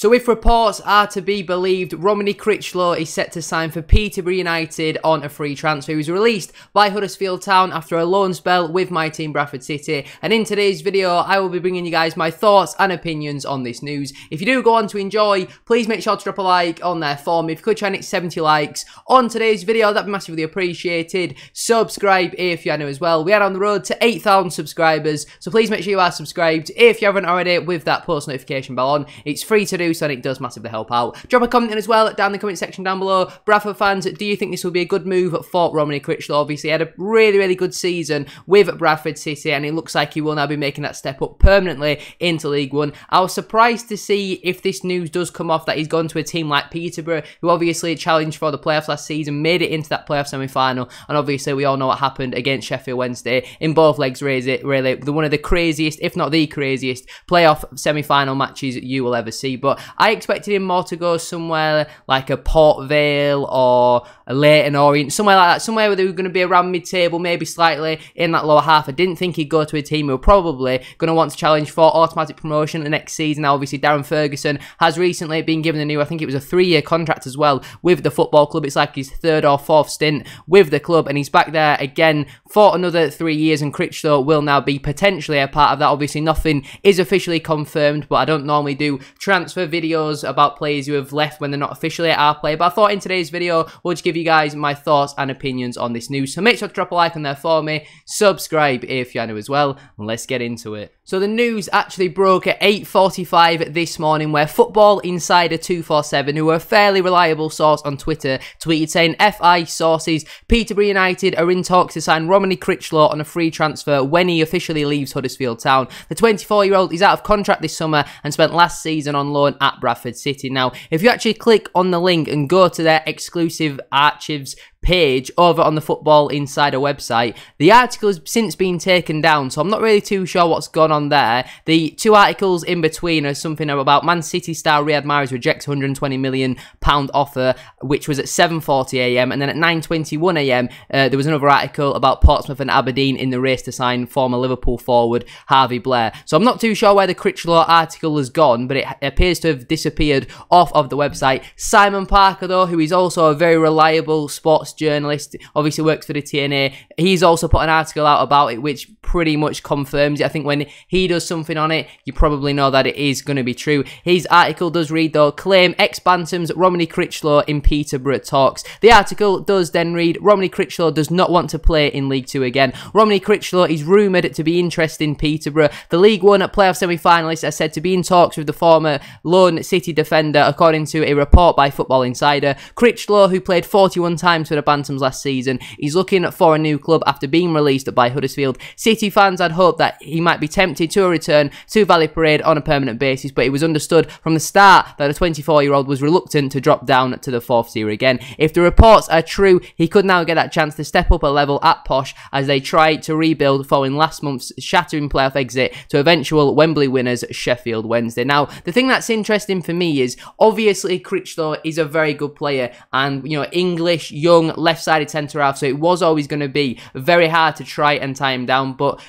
So if reports are to be believed, Romoney Crichlow is set to sign for Peterborough United on a free transfer. He was released by Huddersfield Town after a loan spell with my team Bradford City. And in today's video, I will be bringing you guys my thoughts and opinions on this news. If you do go on to enjoy, please make sure to drop a like on there for me. If you could try and hit 70 likes on today's video, that'd be massively appreciated. Subscribe if you are new as well. We are on the road to 8,000 subscribers, so please make sure you are subscribed if you haven't already with that post notification bell on. It's free to do so and it does massively help out. Drop a comment in as well down in the comment section down below. Bradford fans, do you think this will be a good move for Romoney Crichlow? Obviously, he had a really, really good season with Bradford City and it looks like he will now be making that step up permanently into League One. I was surprised to see if this news does come off that he's gone to a team like Peterborough, who obviously challenged for the playoffs last season, made it into that playoff semi-final, and obviously we all know what happened against Sheffield Wednesday in both legs, really, really one of the craziest, if not the craziest, playoff semi-final matches you will ever see. But I expected him more to go somewhere like a Port Vale or a Leyton Orient, somewhere like that, somewhere where they were going to be around mid-table, maybe slightly in that lower half. I didn't think he'd go to a team who were probably going to want to challenge for automatic promotion the next season. Now, obviously, Darren Ferguson has recently been given a new, I think it was a three-year contract as well with the football club. It's like his third or fourth stint with the club, and he's back there again for another three years, and Crichlow will now be potentially a part of that. Obviously, nothing is officially confirmed, but I don't normally do transfer videos about players who have left when they're not officially at our play. But I thought in today's video, we'll just give you guys my thoughts and opinions on this news. So make sure to drop a like on there for me, subscribe if you're new as well, and let's get into it. So the news actually broke at 8.45 this morning where Football Insider 247, who are a fairly reliable source on Twitter, tweeted saying FI sources, Peterborough United are in talks to sign Romoney Crichlow on a free transfer when he officially leaves Huddersfield Town. The 24-year-old is out of contract this summer and spent last season on loan at Bradford City. Now, if you actually click on the link and go to their exclusive archives page over on the Football Insider website. The article has since been taken down, so I'm not really too sure what's gone on there. The two articles in between are something about Man City star Riyad Mahrez rejects 120 million pound offer, which was at 7:40 a.m. and then at 9:21 a.m. Uh, there was another article about Portsmouth and Aberdeen in the race to sign former Liverpool forward Harvey Blair. So I'm not too sure where the Crichlow article has gone, but it appears to have disappeared off of the website. Simon Parker, though, who is also a very reliable sports sports journalist, obviously works for the TNA. He's also put an article out about it, which pretty much confirms it. I think when he does something on it, you probably know that it is going to be true. His article does read, though, claim ex-Bantams Romoney Crichlow in Peterborough talks. The article does then read, Romoney Crichlow does not want to play in League Two again. Romoney Crichlow is rumoured to be interested in Peterborough. The League One playoff semi-finalists are said to be in talks with the former loan City defender, according to a report by Football Insider. Crichlow, who played 41 times for the Bantams last season. He's looking for a new club after being released by Huddersfield. City fans had hoped that he might be tempted to a return to Valley Parade on a permanent basis, but it was understood from the start that the 24-year-old was reluctant to drop down to the fourth tier again. If the reports are true, he could now get that chance to step up a level at Posh as they try to rebuild following last month's shattering playoff exit to eventual Wembley winners Sheffield Wednesday. Now, the thing that's interesting for me is obviously Crichlow is a very good player and, you know, English, young, left-sided centre half, so it was always going to be very hard to try and tie him down. But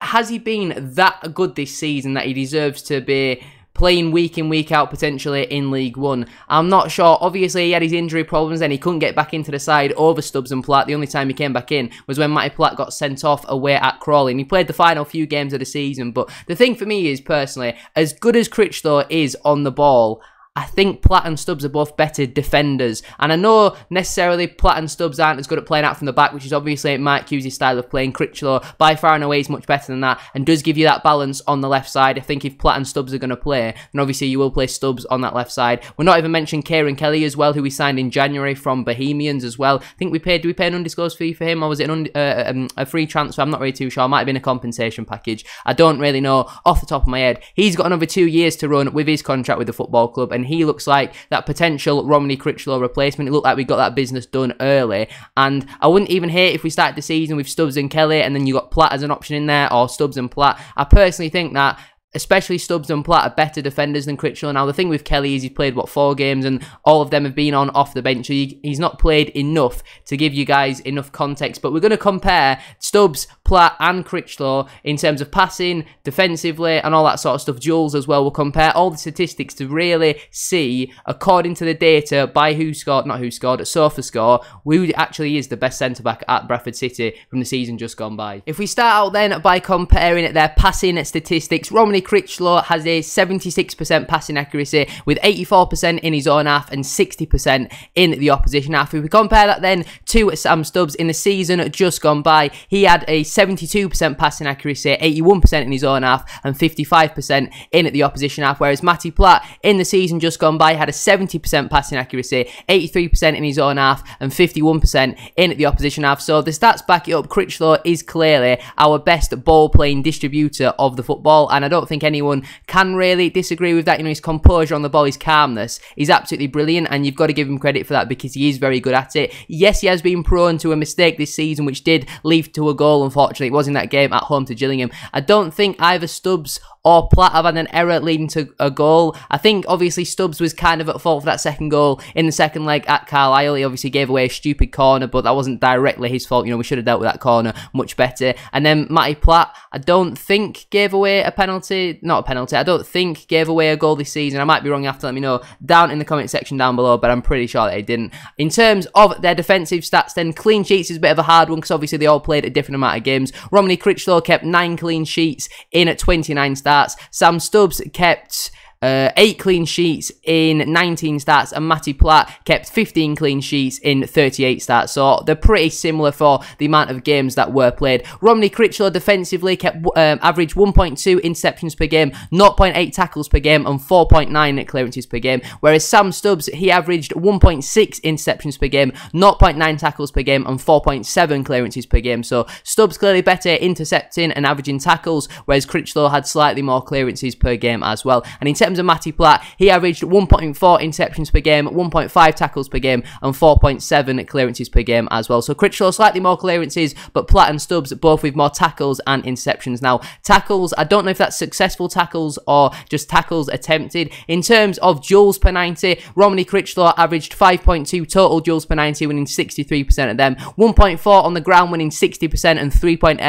has he been that good this season that he deserves to be playing week in, week out potentially in League One. I'm not sure. Obviously, he had his injury problems and he couldn't get back into the side over Stubbs and Platt. The only time he came back in was when Matty Platt got sent off away at Crawley. And he played the final few games of the season. But the thing for me is, personally, as good as Crichlow is on the ball, I think Platt and Stubbs are both better defenders. And I know necessarily Platt and Stubbs aren't as good at playing out from the back, which is obviously Mike Hughes' style of playing. Crichlow, by far and away, is much better than that and does give you that balance on the left side. I think if Platt and Stubbs are going to play, then obviously you will play Stubbs on that left side. We're not even mentioning Ciarán Kelly as well, who we signed in January from Bohemians as well. I think we paid, do we pay an undisclosed fee for him or was it an uh, um, a free transfer? I'm not really too sure. It might have been a compensation package. I don't really know off the top of my head. He's got another two years to run with his contract with the football club and he looks like that potential Romoney Crichlow replacement. It looked like we got that business done early. And I wouldn't even hate if we started the season with Stubbs and Kelly and then you got Platt as an option in there or Stubbs and Platt. I personally think that especially Stubbs and Platt are better defenders than Crichlow. Now, the thing with Kelly is he's played, what, four games, and all of them have been on off the bench. So he, he's not played enough to give you guys enough context. But we're going to compare Stubbs, Platt, and Crichlow in terms of passing, defensively, and all that sort of stuff. Jules as well. We'll compare all the statistics to really see, according to the data, by WhoScored, not WhoScored, a SofaScore, who actually is the best centre back at Bradford City from the season just gone by. If we start out then by comparing their passing statistics, Romoney Crichlow has a 76% passing accuracy with 84% in his own half and 60% in the opposition half. If we compare that then to Sam Stubbs in the season just gone by, he had a 72% passing accuracy, 81% in his own half and 55% in the opposition half, whereas Matty Platt in the season just gone by had a 70% passing accuracy, 83% in his own half and 51% in the opposition half. So the stats back it up. Crichlow is clearly our best ball playing distributor of the football, and I don't think anyone can really disagree with that. You know, his composure on the ball, his calmness, is absolutely brilliant, and you've got to give him credit for that because he is very good at it. Yes, he has been prone to a mistake this season, which did lead to a goal, unfortunately. It was in that game at home to Gillingham. I don't think either Stubbs or Platt have had an error leading to a goal. I think obviously Stubbs was kind of at fault for that second goal in the second leg at Carlisle. He obviously gave away a stupid corner, but that wasn't directly his fault. You know, we should have dealt with that corner much better. And then Matty Platt, I don't think gave away a penalty. Not a penalty. I don't think gave away a goal this season. I might be wrong. You have to let me know down in the comment section down below, but I'm pretty sure they didn't. In terms of their defensive stats, then clean sheets is a bit of a hard one because obviously they all played a different amount of games. Romoney Crichlow kept nine clean sheets in at 29 starts Sam Stubbs kept uh, 8 clean sheets in 19 starts, and Matty Platt kept 15 clean sheets in 38 starts. So they're pretty similar for the amount of games that were played. Romoney Crichlow defensively kept um, average 1.2 interceptions per game, 0.8 tackles per game, and 4.9 clearances per game. Whereas Sam Stubbs, he averaged 1.6 interceptions per game, 0.9 tackles per game, and 4.7 clearances per game. So Stubbs clearly better intercepting and averaging tackles, whereas Crichlow had slightly more clearances per game as well. And in terms terms of Matty Platt, he averaged 1.4 interceptions per game, 1.5 tackles per game, and 4.7 clearances per game as well. So Crichlow slightly more clearances, but Platt and Stubbs both with more tackles and interceptions. Now, tackles, I don't know if that's successful tackles or just tackles attempted. In terms of duels per 90, Romoney Crichlow averaged 5.2 total duels per 90, winning 63% of them, 1.4 on the ground, winning 60%, and 3.8,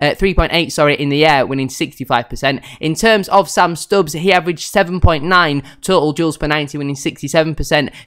uh, 3.8 sorry, in the air, winning 65%. In terms of Sam Stubbs, he averaged 7 7.9 total duels per 90, winning 67%,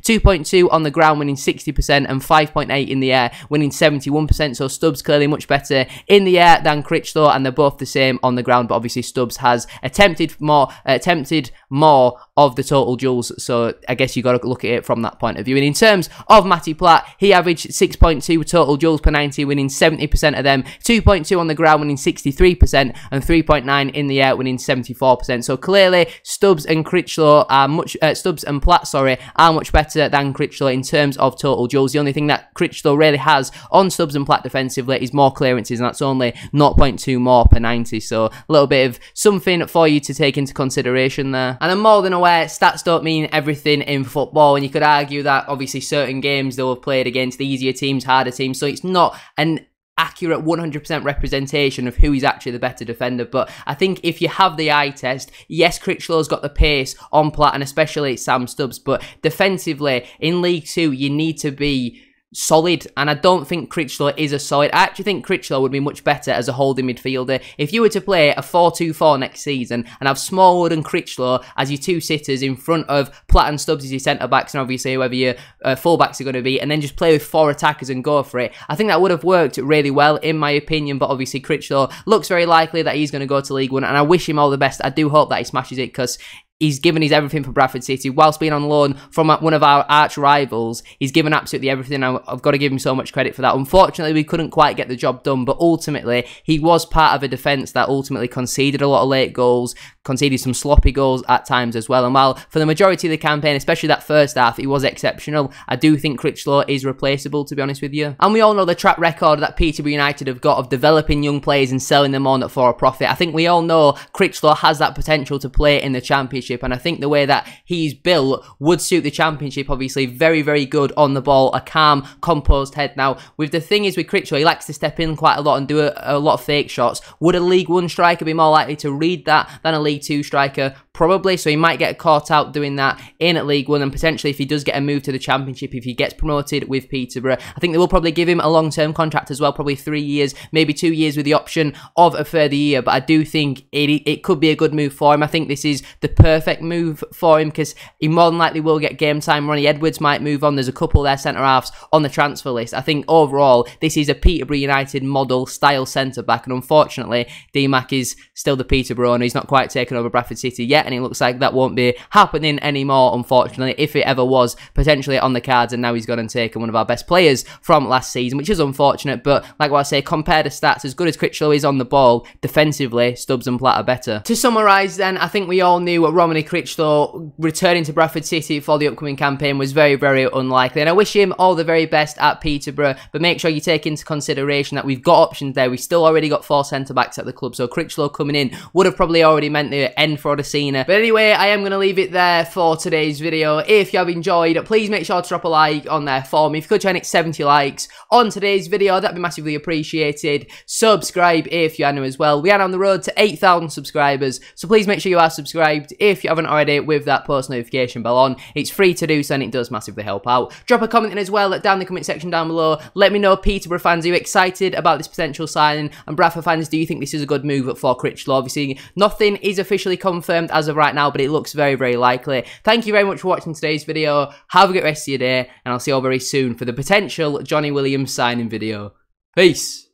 2.2 on the ground, winning 60%, and 5.8 in the air, winning 71%. So Stubbs clearly much better in the air than Crichlow, and they're both the same on the ground. But obviously Stubbs has attempted more, attempted more of the total duels. So I guess you got to look at it from that point of view. And in terms of Matty Platt, he averaged 6.2 total duels per 90, winning 70% of them, 2.2 on the ground, winning 63%, and 3.9 in the air, winning 74%. So clearly Stubbs and Crichlow are much uh, Stubbs and Platt, sorry, are much better than Crichlow in terms of total duels. The only thing that Crichlow really has on Stubbs and Platt defensively is more clearances, and that's only 0.2 more per 90. So a little bit of something for you to take into consideration there. And I'm more than aware stats don't mean everything in football, and you could argue that obviously certain games they'll have played against easier teams, harder teams, so it's not an accurate 100% representation of who is actually the better defender. But I think if you have the eye test, yes, Crichlow's got the pace on Platt and especially Sam Stubbs, but defensively in League Two, you need to be solid, and I don't think Crichlow is a solid. I actually think Crichlow would be much better as a holding midfielder. If you were to play a 4-2-4 next season and have Smallwood and Crichlow as your two sitters in front of Platt and Stubbs as your centre backs, and obviously whoever your uh, full backs are going to be, and then just play with four attackers and go for it, I think that would have worked really well, in my opinion. But obviously, Crichlow looks very likely that he's going to go to League One, and I wish him all the best. I do hope that he smashes it because He's given his everything for Bradford City whilst being on loan from one of our arch rivals. He's given absolutely everything. I've got to give him so much credit for that. Unfortunately, we couldn't quite get the job done, but ultimately, he was part of a defence that ultimately conceded a lot of late goals, conceded some sloppy goals at times as well. And while for the majority of the campaign, especially that first half, he was exceptional, I do think Crichlow is replaceable, to be honest with you. And we all know the track record that Peterborough United have got of developing young players and selling them on for a profit. I think we all know Crichlow has that potential to play in the Championship. And I think the way that he's built would suit the Championship, obviously. Very, very good on the ball, a calm, composed head. Now, with the thing is with Crichlow, he likes to step in quite a lot and do a, a lot of fake shots. Would a League One striker be more likely to read that than a League League Two striker, probably. So he might get caught out doing that in at League One, and potentially if he does get a move to the Championship, if he gets promoted with Peterborough, I think they will probably give him a long-term contract as well, probably three years, maybe two years with the option of a further year. But I do think it it could be a good move for him. I think this is the perfect move for him because he more than likely will get game time. Ronnie Edwards might move on. There's a couple there centre halves on the transfer list. I think overall this is a Peterborough United model style centre back, and unfortunately, DMAC is still the Peterborough owner. He's not quite taken over Bradford City yet, and it looks like that won't be happening anymore. Unfortunately, if it ever was potentially on the cards, and now he's gone and taken one of our best players from last season, which is unfortunate. But like what I say, compare the stats, as good as Crichlow is on the ball, defensively, Stubbs and Platt are better. To summarise, then, I think we all knew what Romoney Crichlow returning to Bradford City for the upcoming campaign was very, very unlikely. And I wish him all the very best at Peterborough, but make sure you take into consideration that we've got options there. We've still already got four centre backs at the club, so Crichlow coming in would have probably already meant the end for Odusina. But anyway, I am going to leave it there for today's video. If you have enjoyed, please make sure to drop a like on there for me. If you could try and hit 70 likes on today's video, that'd be massively appreciated. Subscribe if you are new as well. We are on the road to 8,000 subscribers, so please make sure you are subscribed if you haven't already with that post notification bell on. It's free to do so and it does massively help out. Drop a comment in as well down in the comment section down below. Let me know, Peterborough fans, are you excited about this potential signing? And Bradford fans, do you think this is a good move for Crichlow? Obviously, nothing is officially confirmed as of right now, but it looks very, very likely. Thank you very much for watching today's video. Have a good rest of your day, and I'll see you all very soon for the potential Johnny Williams signing video. Peace.